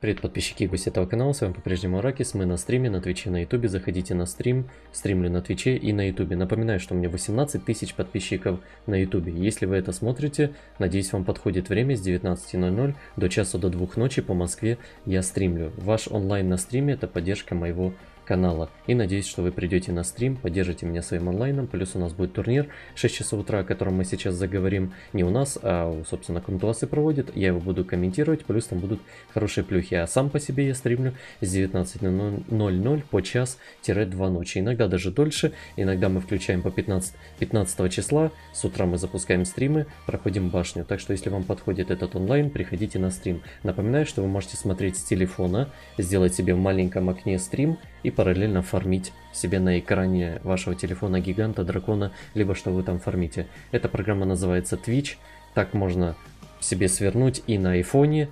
Привет, подписчики и гости этого канала, с вами по-прежнему Аракис, мы на стриме, на Твиче, на Ютубе, заходите на стрим, стримлю на Твиче и на Ютубе. Напоминаю, что у меня 18 тысяч подписчиков на Ютубе. Если вы это смотрите, надеюсь вам подходит время с 19.00 до часу до двух ночи по Москве я стримлю. Ваш онлайн на стриме это поддержка моего канала. И надеюсь, что вы придете на стрим, поддержите меня своим онлайном. Плюс у нас будет турнир 6 часов утра, о котором мы сейчас заговорим. Не у нас, а, собственно, Com2uS ы проводит. Я его буду комментировать, плюс там будут хорошие плюхи. А сам по себе я стримлю с 19.00 по час-2 ночи. Иногда даже дольше. Иногда мы включаем по 15, 15 числа. С утра мы запускаем стримы, проходим башню. Так что, если вам подходит этот онлайн, приходите на стрим. Напоминаю, что вы можете смотреть с телефона, сделать себе в маленьком окне стрим и параллельно фармить себе на экране вашего телефона гиганта, дракона, либо что вы там фармите. Эта программа называется Twitch, так можно себе свернуть и на айфоне,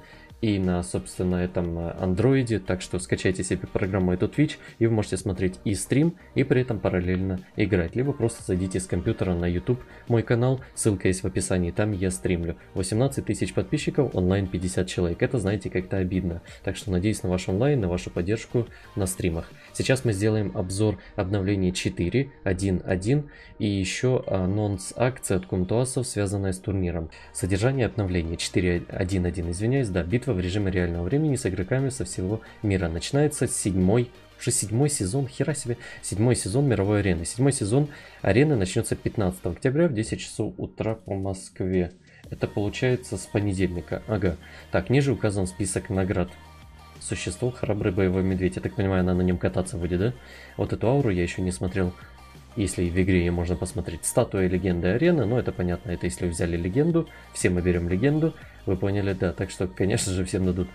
и на, собственно, этом э, андроиде, так что скачайте себе программу эту Twitch, и вы можете смотреть и стрим, и при этом параллельно играть. Либо просто зайдите с компьютера на YouTube, мой канал, ссылка есть в описании, там я стримлю. 18 тысяч подписчиков, онлайн 50 человек, это, знаете, как-то обидно. Так что надеюсь на ваш онлайн, на вашу поддержку на стримах. Сейчас мы сделаем обзор обновления 4.1.1 и еще анонс акции от Кунтуасов, связанная с турниром. Содержание обновления 4.1.1, извиняюсь, да, битва в режиме реального времени с игроками со всего мира. Начинается седьмой уже седьмой сезон, хера себе, седьмой сезон мировой арены. Седьмой сезон арены начнется 15 октября в 10 часов утра по Москве. Это получается с понедельника. Ага. Так, ниже указан список наград. Существо храбрый боевой медведь. Я так понимаю, она на нем кататься будет, да? Вот эту ауру я еще не смотрел. Если в игре ее можно посмотреть. Статуя легенды арены, ну это понятно, это если взяли легенду. Все мы берем легенду. Вы поняли, да. Так что, конечно же, всем дадут,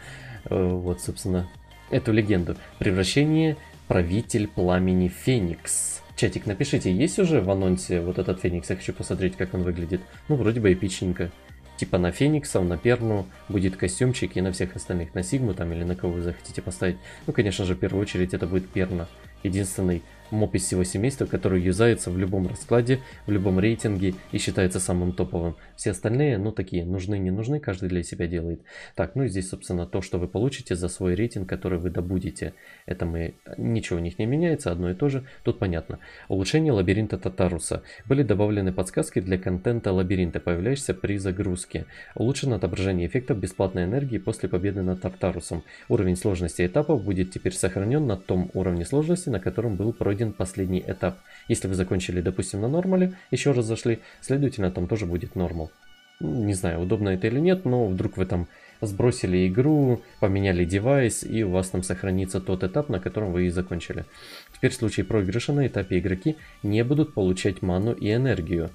э, вот, собственно, эту легенду. Превращение правитель пламени Феникс. Чатик, напишите, есть уже в анонсе вот этот Феникс? Я хочу посмотреть, как он выглядит. Ну, вроде бы эпичненько. Типа на Феникса, на Перну будет костюмчик и на всех остальных. На Сигму там или на кого вы захотите поставить. Ну, конечно же, в первую очередь это будет Перна. Единственный моб из всего семейства, который юзается в любом раскладе, в любом рейтинге и считается самым топовым. Все остальные, ну такие, нужны, не нужны, каждый для себя делает. Так, ну и здесь, собственно, то, что вы получите за свой рейтинг, который вы добудете. Это мы, ничего у них не меняется, одно и то же, тут понятно. Улучшение лабиринта Татаруса. Были добавлены подсказки для контента лабиринта, появляющихся при загрузке. Улучшено отображение эффектов бесплатной энергии после победы над Тартарусом. Уровень сложности этапов будет теперь сохранен на том уровне сложности, на котором был пройден пройден последний этап. Если вы закончили, допустим, на нормале, еще раз зашли, следовательно, там тоже будет нормал. Не знаю, удобно это или нет, но вдруг вы там сбросили игру, поменяли девайс, и у вас там сохранится тот этап, на котором вы и закончили. Теперь в случае проигрыша на этапе игроки не будут получать ману и энергию.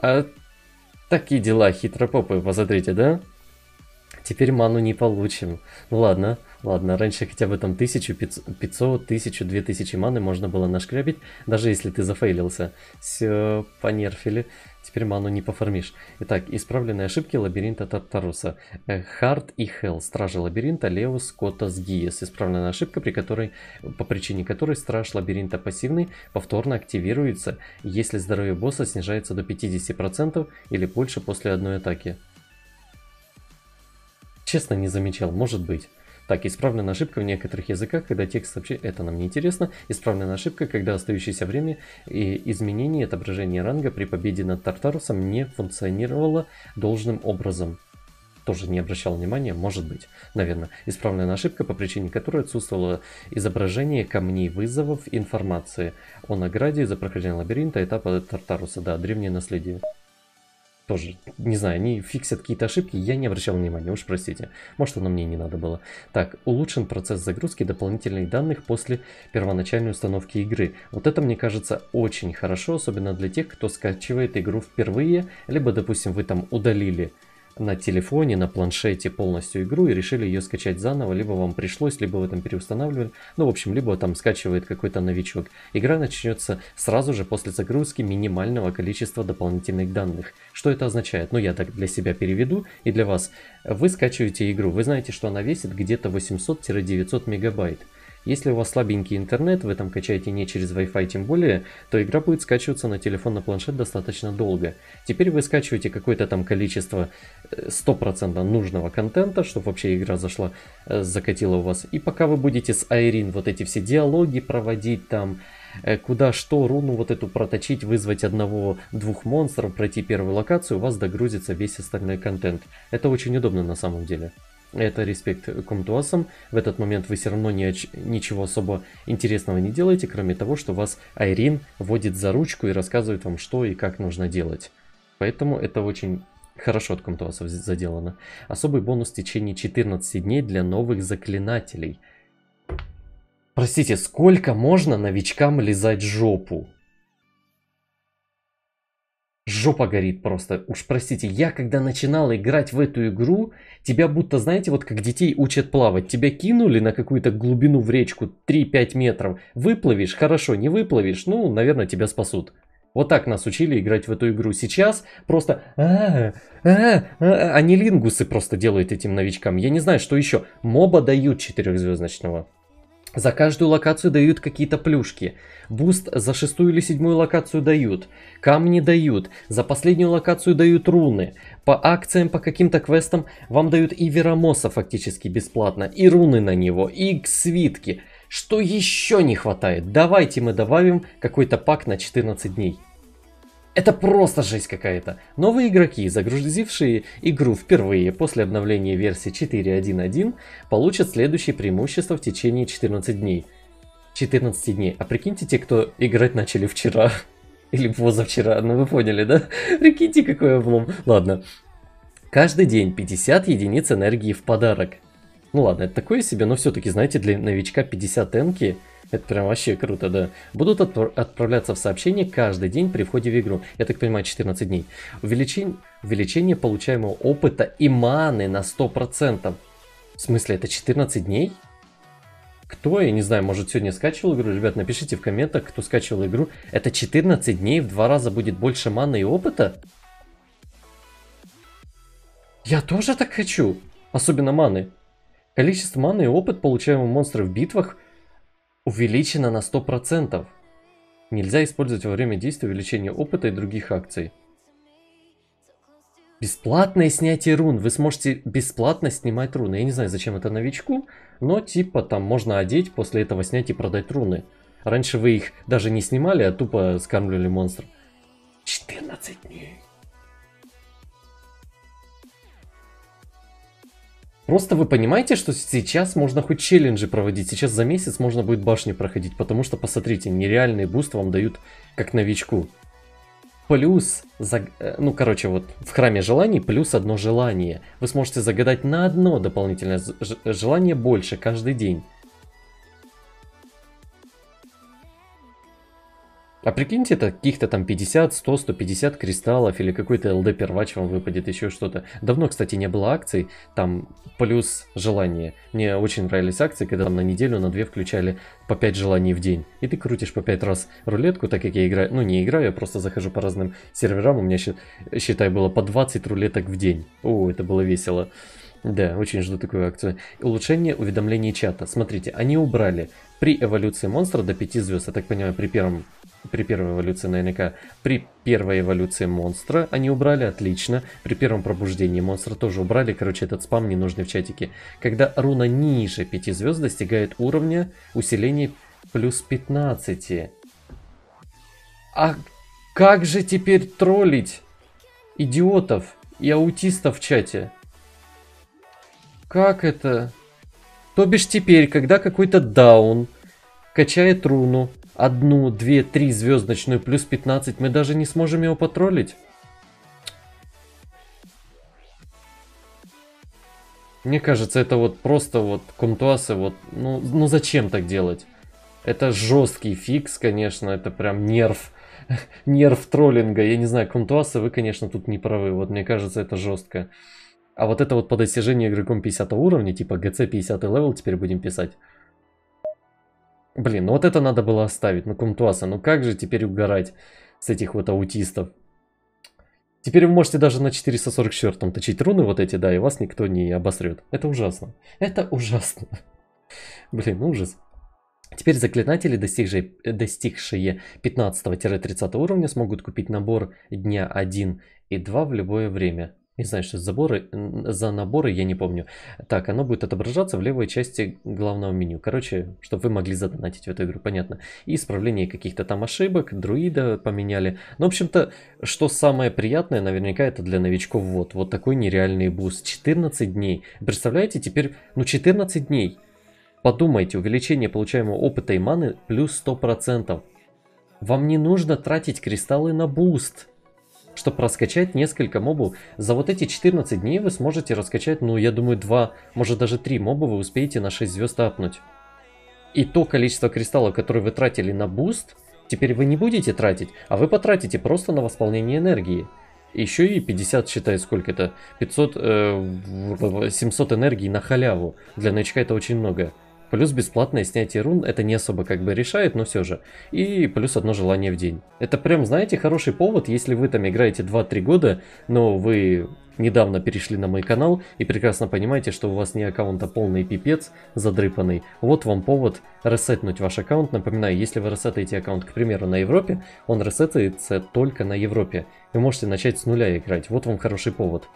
А такие дела хитропопы, посмотрите, да? Теперь ману не получим. Ну ладно, ладно, раньше хотя бы там 1500, 1000, 2000 маны можно было нашкрябить, даже если ты зафейлился. Все, понерфили. Теперь ману не пофармишь. Итак, исправленные ошибки лабиринта Тартаруса. Хард и Хелл. Стражи лабиринта Леус Котас Гиес. Исправленная ошибка, при которой, по причине которой страж лабиринта пассивный повторно активируется, если здоровье босса снижается до 50% или больше после одной атаки. Честно, не замечал, может быть. Так, исправленная ошибка в некоторых языках, когда текст сообщает, это нам не интересно. Исправленная ошибка, когда остающееся время и изменение отображения ранга при победе над Тартарусом не функционировало должным образом. Тоже не обращал внимания, может быть. Наверное, исправленная ошибка, по причине которой отсутствовало изображение камней вызовов информации о награде за прохождение лабиринта этапа Тартаруса. Да, древнее наследие тоже, не знаю, они фиксят какие-то ошибки, я не обращал внимания, уж простите. Может, оно мне не надо было. Так, улучшен процесс загрузки дополнительных данных после первоначальной установки игры. Вот это, мне кажется, очень хорошо, особенно для тех, кто скачивает игру впервые, либо, допустим, вы там удалили на телефоне, на планшете полностью игру и решили ее скачать заново, либо вам пришлось, либо вы там переустанавливали, ну, в общем, либо там скачивает какой-то новичок. Игра начнется сразу же после загрузки минимального количества дополнительных данных. Что это означает? Ну, я так для себя переведу и для вас. Вы скачиваете игру, вы знаете, что она весит где-то 800-900 мегабайт. Если у вас слабенький интернет, вы там качаете не через Wi-Fi тем более, то игра будет скачиваться на телефон, на планшет достаточно долго. Теперь вы скачиваете какое-то там количество 100% э, нужного контента, чтобы вообще игра зашла, э, закатила у вас. И пока вы будете с Айрин вот эти все диалоги проводить там, Э, куда что, руну вот эту проточить, вызвать одного-двух монстров, пройти первую локацию, у вас догрузится весь остальной контент. Это очень удобно на самом деле. Это респект комтуасам. В этот момент вы все равно не, ничего особо интересного не делаете, кроме того, что вас Айрин водит за ручку и рассказывает вам, что и как нужно делать. Поэтому это очень хорошо от комтуасов заделано. Особый бонус в течение 14 дней для новых заклинателей – Простите, сколько можно новичкам лизать жопу? Жопа горит просто. Уж простите, я когда начинал играть в эту игру, тебя будто, знаете, вот как детей учат плавать. Тебя кинули на какую-то глубину в речку 3-5 метров. Выплывешь, хорошо, не выплывешь, ну, наверное, тебя спасут. Вот так нас учили играть в эту игру. Сейчас просто... А, а, а, лингусы просто делают этим новичкам. Я не знаю, что еще. Моба дают четырехзвездочного. За каждую локацию дают какие-то плюшки. Буст за шестую или седьмую локацию дают. Камни дают. За последнюю локацию дают руны. По акциям, по каким-то квестам вам дают и Верамоса фактически бесплатно. И руны на него. И свитки. Что еще не хватает? Давайте мы добавим какой-то пак на 14 дней. Это просто жесть какая-то. Новые игроки, загрузившие игру впервые после обновления версии 4.1.1, получат следующие преимущества в течение 14 дней. 14 дней. А прикиньте те, кто играть начали вчера. Или позавчера, ну вы поняли, да? Прикиньте, какой облом. Ладно. Каждый день 50 единиц энергии в подарок. Ну ладно, это такое себе, но все-таки, знаете, для новичка 50 энки это прям вообще круто, да. Будут отправляться в сообщение каждый день при входе в игру. Я так понимаю, 14 дней. Увеличение, увеличение получаемого опыта и маны на 100%. В смысле, это 14 дней? Кто, я не знаю, может сегодня скачивал игру? Ребят, напишите в комментах, кто скачивал игру. Это 14 дней, в два раза будет больше маны и опыта? Я тоже так хочу. Особенно маны. Количество маны и опыт, получаемого монстров в битвах – увеличена на 100%. Нельзя использовать во время действия увеличение опыта и других акций. Бесплатное снятие рун. Вы сможете бесплатно снимать руны. Я не знаю, зачем это новичку, но типа там можно одеть, после этого снять и продать руны. Раньше вы их даже не снимали, а тупо скармливали монстров. 14 дней. Просто вы понимаете, что сейчас можно хоть челленджи проводить. Сейчас за месяц можно будет башни проходить, потому что, посмотрите, нереальный буст вам дают как новичку. Плюс, за, э, ну короче, вот в храме желаний плюс одно желание. Вы сможете загадать на одно дополнительное желание больше каждый день. А прикиньте, это каких-то там 50, 100, 150 кристаллов или какой-то ЛД первач вам выпадет, еще что-то. Давно, кстати, не было акций, там плюс желание. Мне очень нравились акции, когда там на неделю, на две включали по 5 желаний в день. И ты крутишь по 5 раз рулетку, так как я играю, ну не играю, я просто захожу по разным серверам, у меня, считай, было по 20 рулеток в день. О, это было весело. Да, очень жду такую акцию. Улучшение уведомлений чата. Смотрите, они убрали при эволюции монстра до 5 звезд, я так понимаю, при первом при первой эволюции наверняка. При первой эволюции монстра они убрали, отлично. При первом пробуждении монстра тоже убрали. Короче, этот спам не нужный в чатике. Когда руна ниже 5 звезд достигает уровня усиления плюс 15. А как же теперь троллить идиотов и аутистов в чате? Как это? То бишь теперь, когда какой-то даун качает руну одну, две, три звездочную плюс 15, мы даже не сможем его потроллить. Мне кажется, это вот просто вот Com2uS ы, вот, ну, ну зачем так делать? Это жесткий фикс, конечно, это прям nerf, nerf троллинга. Я не знаю, Com2uS ы, вы, конечно, тут не правы, вот мне кажется, это жестко. А вот это вот по достижению игроком 50 уровня, типа GZ 50 level теперь будем писать. Блин, ну вот это надо было оставить, ну Com2uS а, ну как же теперь угорать с этих вот аутистов? Теперь вы можете даже на 444 точить руны вот эти, да, и вас никто не обосрет. Это ужасно. Это ужасно. Блин, ужас. Теперь заклинатели, достигшие, достигшие 15-30 уровня, смогут купить набор дня 1 и 2 в любое время. Не знаю, что заборы, за наборы, я не помню. Так, оно будет отображаться в левой части главного меню. Короче, чтобы вы могли задонатить в эту игру, понятно. И исправление каких-то там ошибок, друида поменяли. Ну, в общем-то, что самое приятное, наверняка, это для новичков вот. Вот такой нереальный буст. 14 дней. Представляете, теперь, ну, 14 дней. Подумайте, увеличение получаемого опыта и маны плюс 100%. Вам не нужно тратить кристаллы на буст чтобы раскачать несколько мобов. За вот эти 14 дней вы сможете раскачать, ну, я думаю, 2, может даже 3 моба вы успеете на 6 звезд апнуть. И то количество кристаллов, которые вы тратили на буст, теперь вы не будете тратить, а вы потратите просто на восполнение энергии. Еще и 50, считай, сколько это, 500, э, 700 энергии на халяву. Для новичка это очень много. Плюс бесплатное снятие рун, это не особо как бы решает, но все же. И плюс одно желание в день. Это прям, знаете, хороший повод, если вы там играете 2-3 года, но вы недавно перешли на мой канал и прекрасно понимаете, что у вас не аккаунт, а полный пипец задрыпанный. Вот вам повод ресетнуть ваш аккаунт. Напоминаю, если вы ресетаете аккаунт, к примеру, на Европе, он ресетается только на Европе. Вы можете начать с нуля играть. Вот вам хороший повод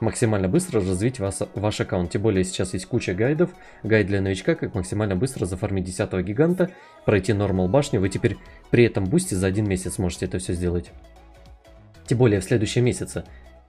максимально быстро развить вас, ваш аккаунт. Тем более сейчас есть куча гайдов. Гайд для новичка, как максимально быстро зафармить 10 гиганта, пройти нормал башню. Вы теперь при этом бусте за один месяц можете это все сделать. Тем более в следующем месяце.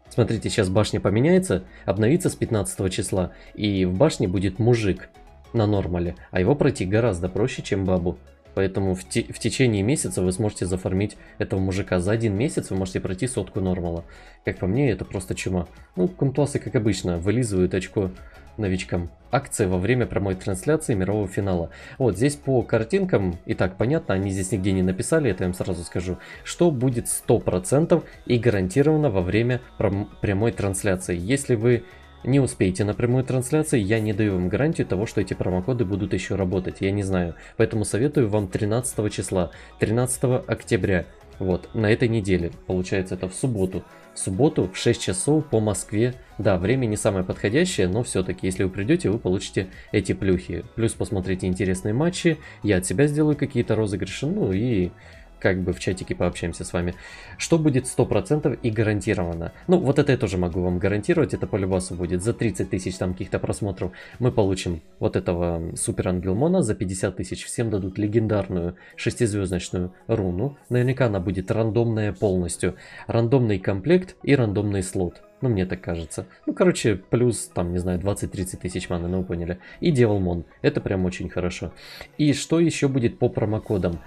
Смотрите, сейчас башня поменяется, обновится с 15 числа, и в башне будет мужик на нормале, а его пройти гораздо проще, чем бабу. Поэтому в, те, в течение месяца вы сможете зафармить этого мужика. За один месяц вы можете пройти сотку нормала. Как по мне, это просто чума. Ну, комтуасы, как обычно, вылизывают очко новичкам. Акция во время прямой трансляции мирового финала. Вот здесь по картинкам, и так понятно, они здесь нигде не написали, это я им сразу скажу, что будет 100% и гарантированно во время прямой трансляции. Если вы не успеете на прямой трансляции, я не даю вам гарантию того, что эти промокоды будут еще работать, я не знаю. Поэтому советую вам 13 числа, 13 октября, вот, на этой неделе, получается это в субботу. В субботу в 6 часов по Москве. Да, время не самое подходящее, но все-таки, если вы придете, вы получите эти плюхи. Плюс посмотрите интересные матчи, я от себя сделаю какие-то розыгрыши, ну и как бы в чатике пообщаемся с вами. Что будет 100% и гарантированно? Ну, вот это я тоже могу вам гарантировать, это по любасу будет. За 30 тысяч там каких-то просмотров мы получим вот этого Супер Ангелмона, за 50 тысяч всем дадут легендарную шестизвездочную руну. Наверняка она будет рандомная полностью. Рандомный комплект и рандомный слот. Ну, мне так кажется. Ну, короче, плюс, там, не знаю, 20-30 тысяч маны, ну, вы поняли. И Девилмон. Это прям очень хорошо. И что еще будет по промокодам?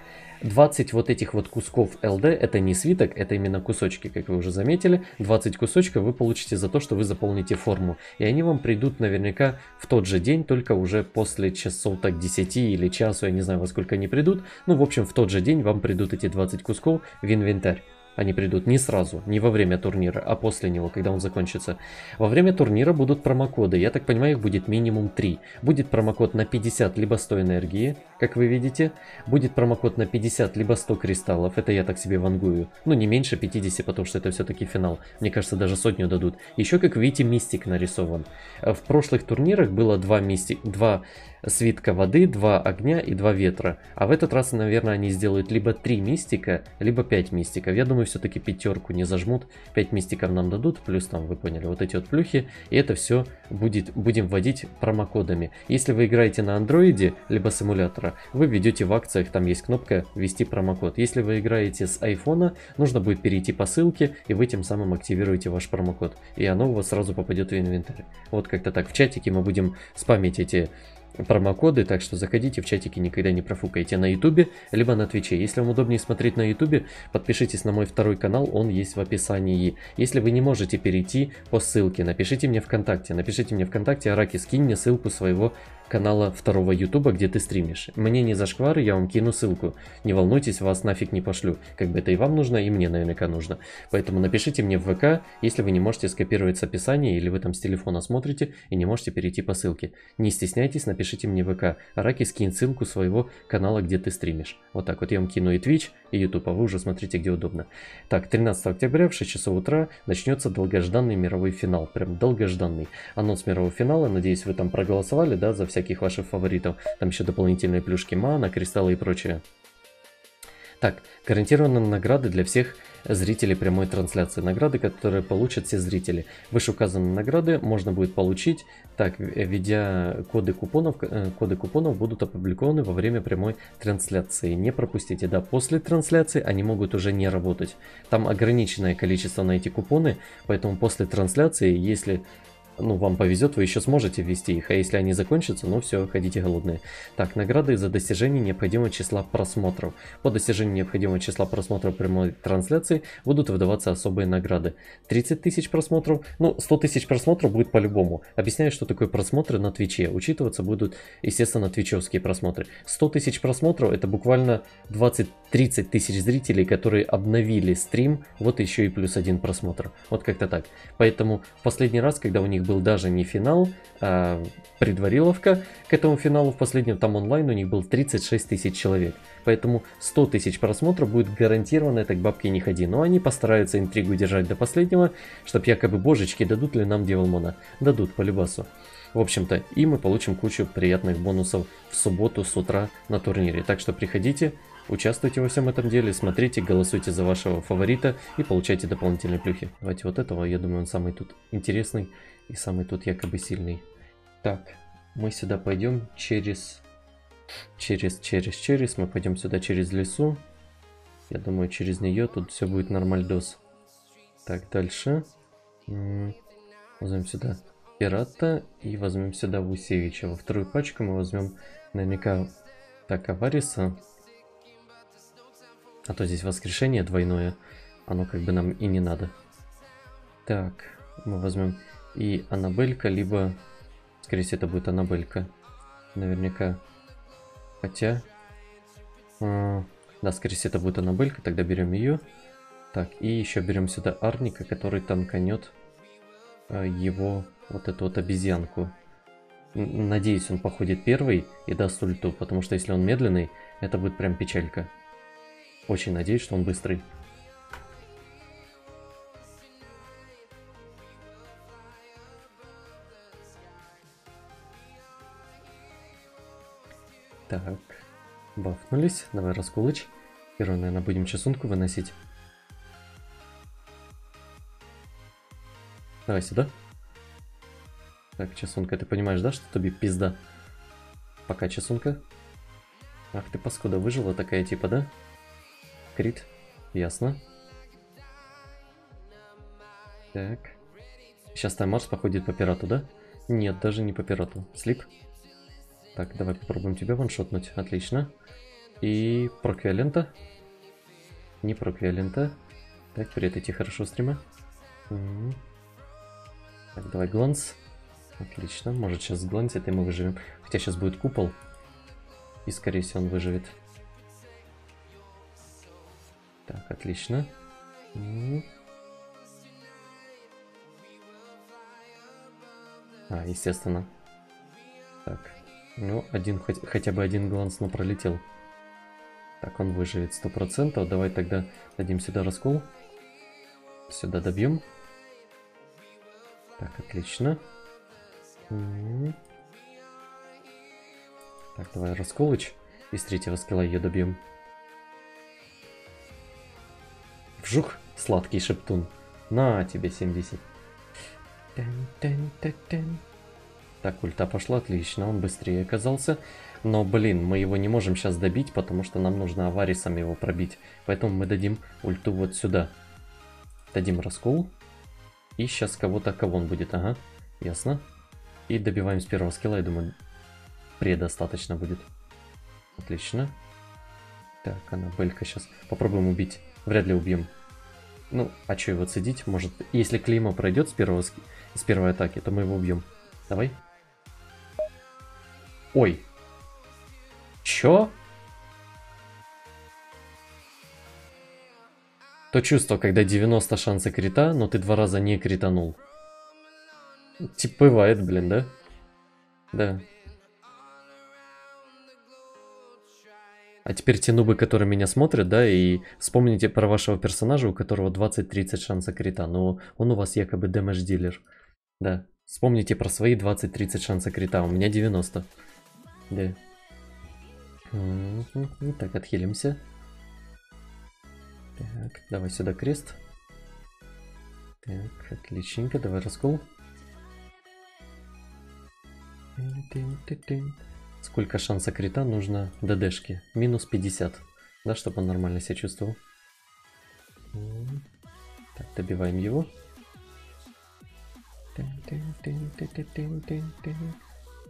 20 вот этих вот кусков LD, это не свиток, это именно кусочки, как вы уже заметили. 20 кусочков вы получите за то, что вы заполните форму. И они вам придут наверняка в тот же день, только уже после часов так 10 или часу, я не знаю во сколько они придут. Ну, в общем, в тот же день вам придут эти 20 кусков в инвентарь. Они придут не сразу, не во время турнира, а после него, когда он закончится. Во время турнира будут промокоды, я так понимаю, их будет минимум 3. Будет промокод на 50 либо 100 энергии, как вы видите. Будет промокод на 50 либо 100 кристаллов, это я так себе вангую. Ну, не меньше 50, потому что это все-таки финал. Мне кажется, даже сотню дадут. Еще, как видите, мистик нарисован. В прошлых турнирах было два, мистик, два свитка воды, два огня и два ветра. А в этот раз, наверное, они сделают либо три мистика, либо пять мистиков. Я думаю, все-таки пятерку не зажмут. Пять мистиков нам дадут, плюс там, вы поняли, вот эти вот плюхи. И это все будет, будем вводить промокодами. Если вы играете на андроиде, либо с эмулятора, вы введете в акциях, там есть кнопка «Ввести промокод». Если вы играете с айфона, нужно будет перейти по ссылке, и вы тем самым активируете ваш промокод. И оно у вас сразу попадет в инвентарь. Вот как-то так. В чатике мы будем спамить эти промокоды, так что заходите в чатики, никогда не профукайте на ютубе, либо на твиче. Если вам удобнее смотреть на ютубе, подпишитесь на мой второй канал, он есть в описании. Если вы не можете перейти по ссылке, напишите мне ВКонтакте, напишите мне ВКонтакте, Араки, скинь мне ссылку своего канала второго ютуба, где ты стримишь. Мне не зашквары, я вам кину ссылку. Не волнуйтесь, вас нафиг не пошлю. Как бы это и вам нужно, и мне наверняка нужно. Поэтому напишите мне в ВК, если вы не можете скопировать с описания, или вы там с телефона смотрите и не можете перейти по ссылке. Не стесняйтесь, напишите мне в ВК. Раки скинь ссылку своего канала, где ты стримишь. Вот так вот я вам кину и Twitch, и YouTube, а вы уже смотрите где удобно. Так, 13 октября в 6 часов утра начнется долгожданный мировой финал. Прям долгожданный. Анонс мирового финала, надеюсь вы там проголосовали, да, за всякие всяких ваших фаворитов. Там еще дополнительные плюшки мана, кристаллы и прочее. Так, гарантированы награды для всех зрителей прямой трансляции. Награды, которые получат все зрители. Вышеуказанные награды можно будет получить, так, введя коды купонов. Э, коды купонов будут опубликованы во время прямой трансляции. Не пропустите, да, после трансляции они могут уже не работать. Там ограниченное количество на эти купоны, поэтому после трансляции, если ну, вам повезет, вы еще сможете ввести их, а если они закончатся, ну все, ходите голодные. Так, награды за достижение необходимого числа просмотров. По достижению необходимого числа просмотров прямой трансляции будут выдаваться особые награды. 30 тысяч просмотров, ну, 100 тысяч просмотров будет по-любому. Объясняю, что такое просмотры на Твиче. Учитываться будут, естественно, твичевские просмотры. 100 тысяч просмотров это буквально 20-30 тысяч зрителей, которые обновили стрим, вот еще и плюс один просмотр. Вот как-то так. Поэтому последний раз, когда у них был даже не финал, а предвариловка к этому финалу в последнем, там онлайн у них был 36 тысяч человек. Поэтому 100 тысяч просмотров будет гарантированно, это к бабке не ходи. Но они постараются интригу держать до последнего, чтобы якобы божечки дадут ли нам Деволмона. Дадут по любасу. В общем-то, и мы получим кучу приятных бонусов в субботу с утра на турнире. Так что приходите, Участвуйте во всем этом деле, смотрите, голосуйте за вашего фаворита и получайте дополнительные плюхи. Давайте вот этого, я думаю, он самый тут интересный и самый тут якобы сильный. Так, мы сюда пойдем через... Через, через, через. Мы пойдем сюда через лесу. Я думаю, через нее тут все будет нормальдос. Так, дальше. Возьмем сюда пирата и возьмем сюда Вусевича. Во вторую пачку мы возьмем наверняка так, Авариса. А то здесь воскрешение двойное. Оно как бы нам и не надо. Так, мы возьмем и Аннабелька, либо, скорее всего, это будет Аннабелька. Наверняка. Хотя... Э, да, скорее всего, это будет Аннабелька, тогда берем ее. Так, и еще берем сюда Арника, который танканет э, его вот эту вот обезьянку. Надеюсь, он походит первый и даст ульту, потому что если он медленный, это будет прям печалька. Очень надеюсь, что он быстрый. Так, бафнулись. Давай раскулыч. Первый, наверное, будем чесунку выносить. Давай сюда. Так, чесунка, ты понимаешь, да, что тебе пизда? Пока чесунка. Ах ты паскуда, выжила такая типа, да? Крит, ясно. Так. Сейчас там Марс походит по пирату, да? Нет, даже не по пирату. Слип. Так, давай попробуем тебя ваншотнуть. Отлично. И проквиолента. Не проквиолента. Так, привет, идти хорошо стрима. Угу. Так, давай гланс. Отлично, может сейчас сглансит и мы выживем. Хотя сейчас будет купол. И скорее всего он выживет. Так, отлично. А, естественно. Так, ну, один, хоть, хотя бы один гланс, но пролетел. Так, он выживет 100%. Давай тогда дадим сюда раскол. Сюда добьем. Так, отлично. Так, давай расколыч. Из третьего скилла ее добьем. Вжух, сладкий шептун. На тебе 70. Тэн -тэн -тэн -тэн. Так, ульта пошла, отлично, он быстрее оказался. Но, блин, мы его не можем сейчас добить, потому что нам нужно аварисом его пробить. Поэтому мы дадим ульту вот сюда. Дадим раскол. И сейчас кого-то, кого он будет, ага, ясно. И добиваем с первого скилла, я думаю, предостаточно будет. Отлично. Так, Аннабелька сейчас. Попробуем убить. Вряд ли убьем. Ну, а что его цедить? Может, если Клеймо пройдет с, первого, с первой атаки, то мы его убьем. Давай. Ой. Чё? То чувство, когда 90 шанса крита, но ты два раза не кританул. Типа бывает, блин, да? Да. А теперь те нубы, которые меня смотрят, да, и вспомните про вашего персонажа, у которого 20-30 шанса крита, но он у вас якобы дэмэдж дилер. Да, вспомните про свои 20-30 шанса крита, у меня 90. Да. Так, отхилимся. Так, давай сюда крест. Так, отличненько, давай раскол. Сколько шанса крита нужно ДДшки? Минус 50. Да, чтобы он нормально себя чувствовал. Так, добиваем его.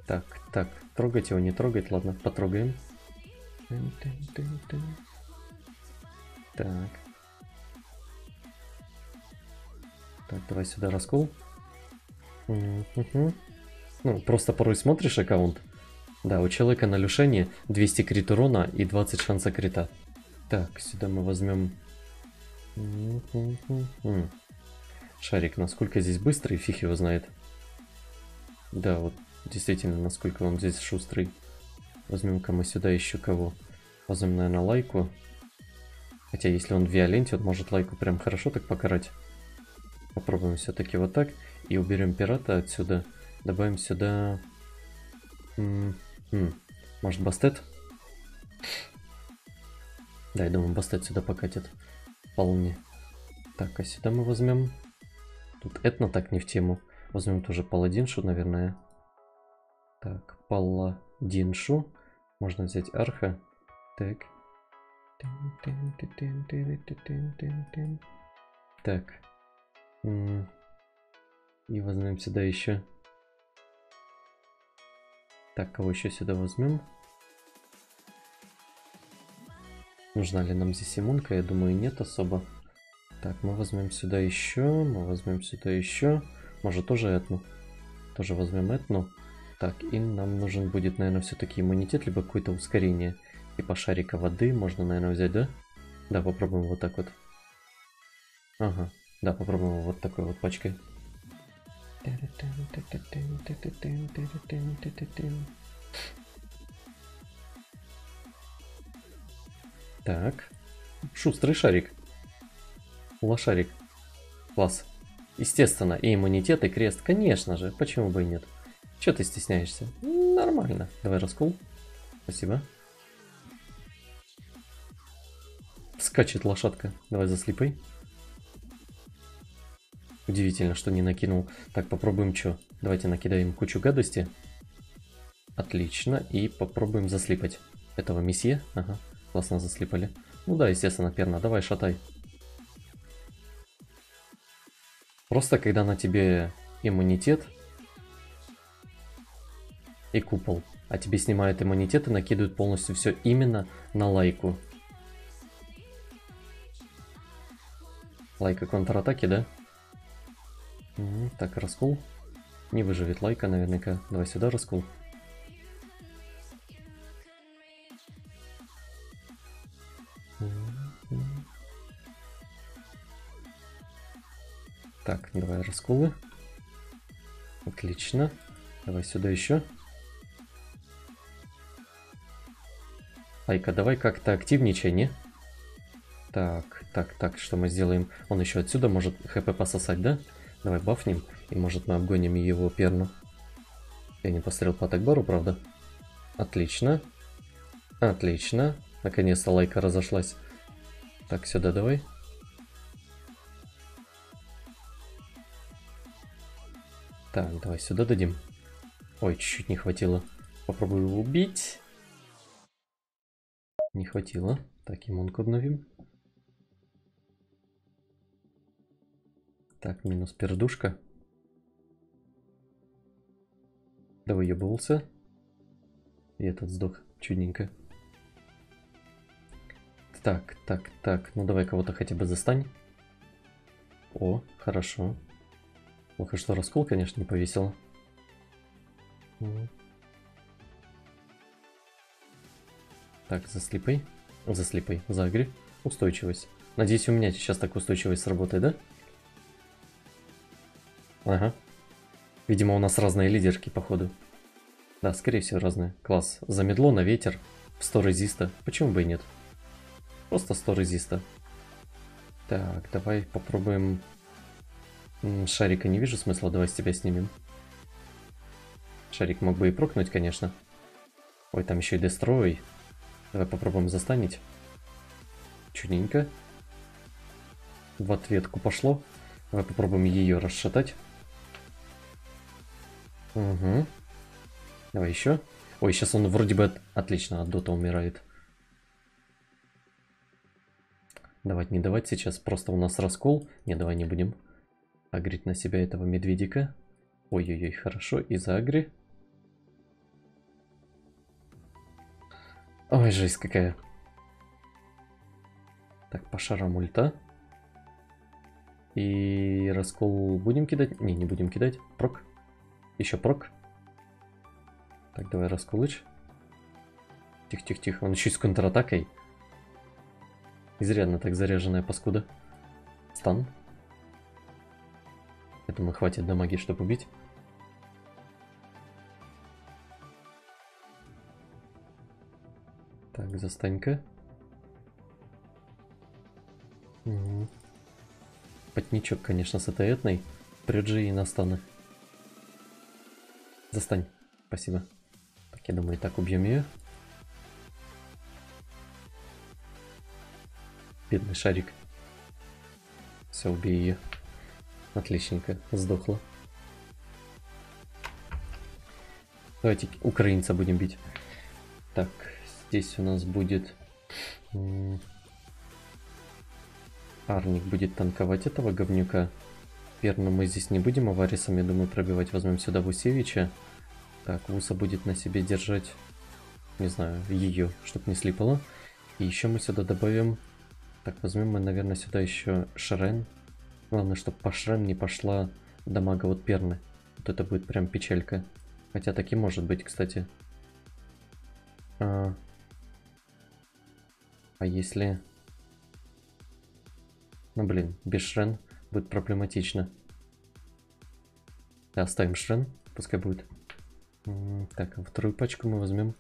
Так, так, трогать его, не трогать, ладно, потрогаем. Так. Так, давай сюда раскол. Ну, просто порой смотришь аккаунт. Да, у человека на люшении 200 крит урона и 20 шанса крита. Так, сюда мы возьмем... Шарик, насколько здесь быстрый, фиг его знает. Да, вот действительно, насколько он здесь шустрый. Возьмем-ка мы сюда еще кого. Возьмем, наверное, лайку. Хотя, если он в Виоленте, он может лайку прям хорошо так покарать. Попробуем все-таки вот так. И уберем пирата отсюда. Добавим сюда... М -м может, бастет? Да, я думаю, бастет сюда покатит. Вполне. Так, а сюда мы возьмем... Тут этно так не в тему. Возьмем тоже паладиншу, наверное. Так, паладиншу. Можно взять арха. Так. Так. И возьмем сюда еще. Так, кого еще сюда возьмем? Нужна ли нам здесь иммунка? Я думаю, нет особо. Так, мы возьмем сюда еще, мы возьмем сюда еще. Может, тоже этну. Тоже возьмем этну. Так, и нам нужен будет, наверное, все-таки иммунитет, либо какое-то ускорение. Типа шарика воды можно, наверное, взять, да? Да, попробуем вот так вот. Ага, да, попробуем вот такой вот пачкой. Так. Шустрый шарик. Лошарик. Класс. Естественно, и иммунитет, и крест. Конечно же, почему бы и нет. Че ты стесняешься? Нормально. Давай раскол. Спасибо. Скачет лошадка. Давай заслипай. Удивительно, что не накинул. Так, попробуем что? Давайте накидаем кучу гадости. Отлично. И попробуем заслипать этого месье. Ага, классно заслипали. Ну да, естественно, перна. Давай, шатай. Просто когда на тебе иммунитет и купол, а тебе снимают иммунитет и накидывают полностью все именно на лайку. Лайка контратаки, да? Так, раскол. Не выживет лайка наверняка. Давай сюда раскол. Так, давай расколы. Отлично. Давай сюда еще. Айка, давай как-то активничай, не? Так, так, так, что мы сделаем? Он еще отсюда может хп пососать, да? Давай бафнем, и может мы обгоним его перну. Я не пострел по Такбару, правда? Отлично. Отлично. Наконец-то лайка разошлась. Так, сюда давай. Так, давай сюда дадим. Ой, чуть-чуть не хватило. Попробую его убить. Не хватило. Так, иммунку обновим. Так, минус пердушка. Да выебывался. И этот сдох чудненько. Так, так, так. Ну давай кого-то хотя бы застань. О, хорошо. Плохо, что раскол, конечно, не повесил. Так, за слипой. За слипой, за агри. Устойчивость. Надеюсь, у меня сейчас так устойчивость сработает, да? Ага. Видимо, у нас разные лидерки, походу. Да, скорее всего, разные. Класс. Замедло на ветер. В 100 резиста. Почему бы и нет? Просто 100 резиста. Так, давай попробуем... Шарика не вижу смысла, давай с тебя снимем. Шарик мог бы и прокнуть, конечно. Ой, там еще и дестрой. Давай попробуем застанить. Чудненько. В ответку пошло. Давай попробуем ее расшатать. Угу. Давай еще. Ой, сейчас он вроде бы от... отлично от дота умирает. Давать не давать сейчас. Просто у нас раскол. Не, давай не будем. Агрить на себя этого медведика. Ой-ой-ой, хорошо. И за агри. Ой, жесть какая. Так, по шарам ульта. И раскол будем кидать? Не, не будем кидать. Прок. Еще прок. Так, давай раскулыч. Тихо-тихо-тихо. Он еще и с контратакой. Изрядно так заряженная паскуда. Стан. Думаю, хватит дамаги, чтобы убить. Так, застань-ка. Потничок, конечно, с этой этной. Прюджи и настаны. Застань. Спасибо. Так, я думаю, и так убьем ее. Бедный шарик. Все, убей ее. Отличненько, сдохла. Давайте украинца будем бить. Так, здесь у нас будет... Арник будет танковать этого говнюка. Перну мы здесь не будем, а Варисом, я думаю, пробивать. Возьмем сюда Вусевича. Так, Вуса будет на себе держать, не знаю, ее, чтобы не слипало. И еще мы сюда добавим... Так, возьмем мы, наверное, сюда еще Шрен. Главное, чтобы по Шрен не пошла дамага вот Перны. Вот это будет прям печалька. Хотя таки может быть, кстати. А, а если... Ну блин, без Шрен будет проблематично. Да, оставим Шрен, пускай будет. Так, а вторую пачку мы возьмем.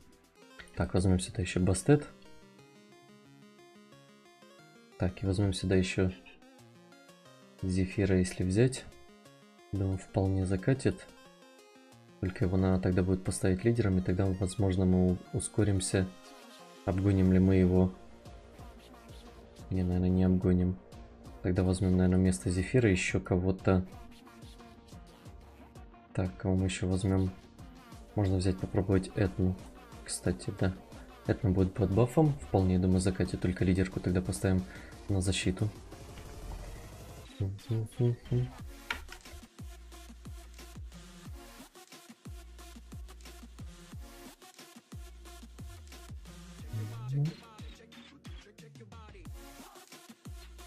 Так, возьмем сюда еще Бастет. Так, и возьмем сюда еще Зефира, если взять. Думаю, вполне закатит. Только его надо тогда будет поставить лидером, и тогда, возможно, мы ускоримся. Обгоним ли мы его? Не, наверное, не обгоним. Тогда возьмем, наверное, вместо Зефира еще кого-то. Так, кого мы еще возьмем? Можно взять, попробовать Этну. Кстати, да. Этна будет под бафом. Вполне, думаю, закатит. Только лидерку тогда поставим на защиту.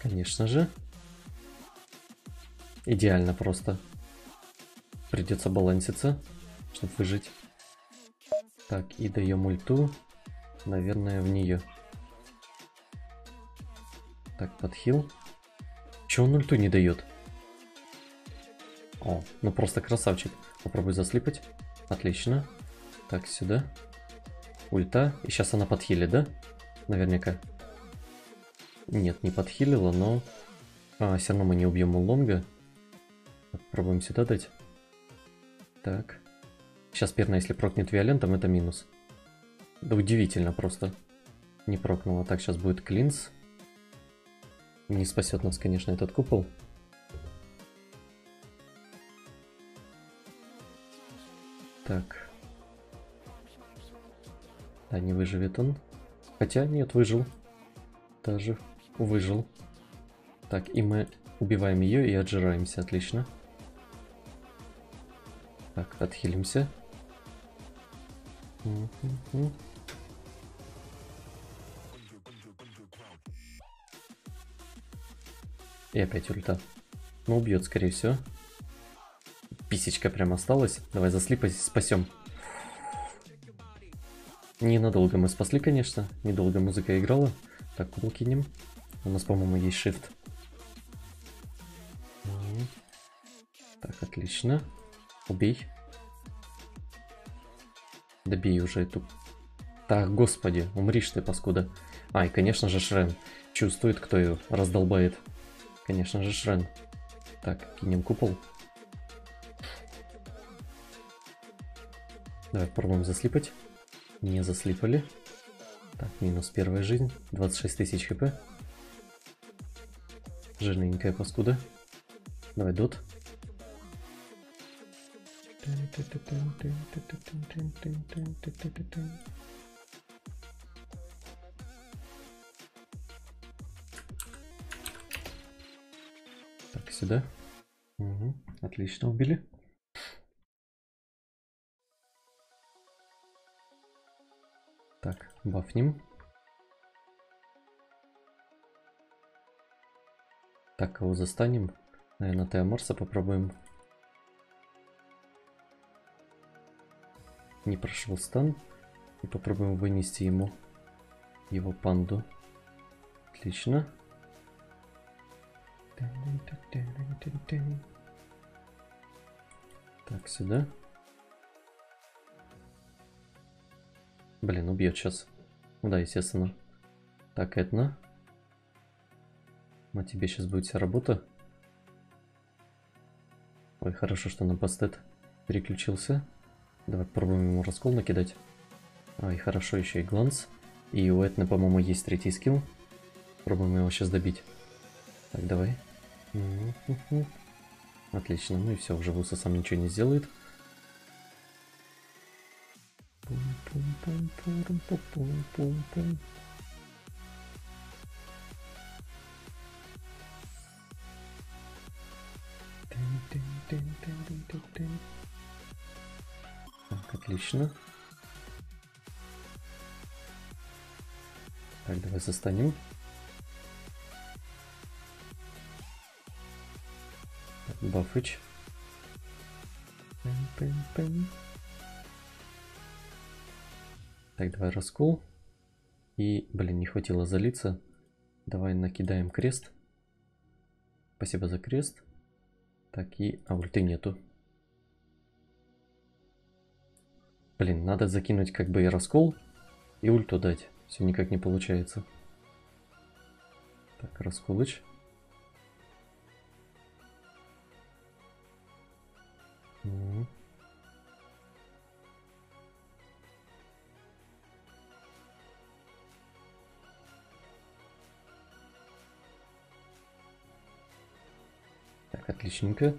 Конечно же. Идеально просто. Придется баланситься, чтобы выжить. Так, и даем ульту. Наверное, в нее. Так, подхил. Че он ульту не дает? О, ну просто красавчик. Попробуй заслипать. Отлично. Так, сюда. Ульта. И сейчас она подхилит, да? Наверняка. Нет, не подхилила, но... А, все равно мы не убьем Улонга. Попробуем сюда дать. Так. Сейчас перна, если прокнет Виолентом, это минус. Да удивительно просто. Не прокнула. Так, сейчас будет Клинс. Не спасет нас, конечно, этот купол. Так. Да, не выживет он. Хотя нет, выжил. Даже выжил. Так, и мы убиваем ее и отжираемся. Отлично. Так, отхилимся. И опять ульта. Ну, убьет, скорее всего. Писечка прям осталась. Давай заслипай, спасем. Ненадолго мы спасли, конечно. Недолго музыка играла. Так, кубл кинем. У нас, по-моему, есть shift. Так, отлично. Убей. Добей уже эту... Так, господи, умришь ты, паскуда. А, и, конечно же, Шрен. Чувствует, кто ее раздолбает. Конечно же, Шрен. Так, кинем купол. Давай попробуем заслипать. Не заслипали. Так, минус первая жизнь. 26 тысяч хп. Жирненькая паскуда. Давай, дот. Так, сюда. Угу, отлично, убили. Так, бафнем. Так, кого застанем? Наверное, Теоморса попробуем. Не прошел стан. И попробуем вынести ему его панду. Отлично. Так, сюда. Блин, убьет сейчас. Да, естественно. Так, Этна. На тебе сейчас будет вся работа. Ой, хорошо, что на пастет переключился. Давай попробуем ему раскол накидать. Ой, хорошо, еще и гланс. И у Этны, по-моему, есть третий скилл. Пробуем его сейчас добить. Так, давай. Отлично, ну и все, уже Вуса сам ничего не сделает. Так, отлично. Так, давай застанем. Бафыч. Так, давай раскол. И, блин, не хватило залиться. Давай накидаем крест. Спасибо за крест. Так, и... А, ульты нету. Блин, надо закинуть как бы и раскол, и ульту дать. Все никак не получается. Так, расколыч. Отличненько.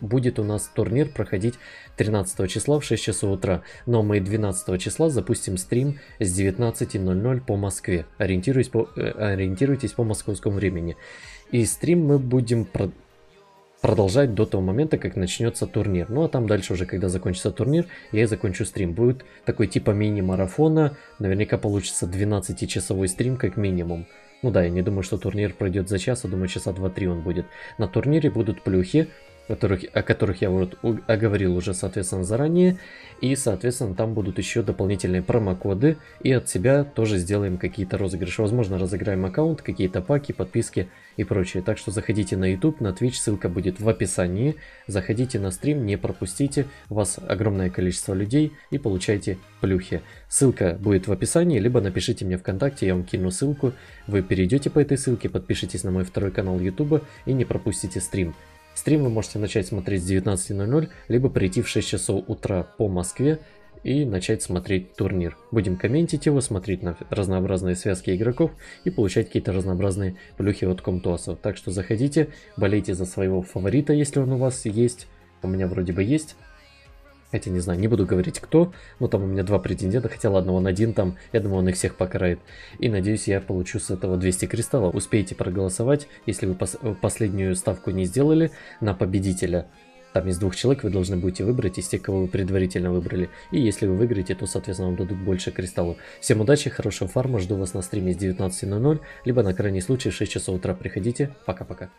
будет у нас турнир проходить 13 числа в 6 часов утра, но мы 12 числа запустим стрим с 19.00 по Москве. Ориентируйтесь по, э, ориентируйтесь по московскому времени. И стрим мы будем продолжать до того момента, как начнется турнир. Ну а там дальше уже, когда закончится турнир, я и закончу стрим. Будет такой типа мини-марафона, наверняка получится 12-часовой стрим как минимум. Ну да, я не думаю, что турнир пройдет за час, а думаю часа 2-3 он будет. На турнире будут плюхи, которых, о которых я вот оговорил уже, соответственно, заранее. И, соответственно, там будут еще дополнительные промокоды. И от себя тоже сделаем какие-то розыгрыши. Возможно, разыграем аккаунт, какие-то паки, подписки и прочее. Так что заходите на YouTube, на Twitch, ссылка будет в описании. Заходите на стрим, не пропустите. У вас огромное количество людей и получайте плюхи. Ссылка будет в описании, либо напишите мне ВКонтакте, я вам кину ссылку. Вы перейдете по этой ссылке, подпишитесь на мой второй канал YouTube и не пропустите стрим. Стрим вы можете начать смотреть с 19.00, либо прийти в 6 часов утра по Москве и начать смотреть турнир. Будем комментить его, смотреть на разнообразные связки игроков и получать какие-то разнообразные плюхи от комтуасов. Так что заходите, болейте за своего фаворита, если он у вас есть. У меня вроде бы есть. Хотя не знаю, не буду говорить кто, но там у меня два претендента, хотя ладно, он один там, я думаю, он их всех покарает. И надеюсь, я получу с этого 200 кристаллов. Успейте проголосовать, если вы пос последнюю ставку не сделали на победителя. Там из двух человек вы должны будете выбрать из тех, кого вы предварительно выбрали. И если вы выиграете, то, соответственно, вам дадут больше кристаллов. Всем удачи, хорошего фарма, жду вас на стриме с 19.00, либо на крайний случай в 6 часов утра приходите. Пока-пока.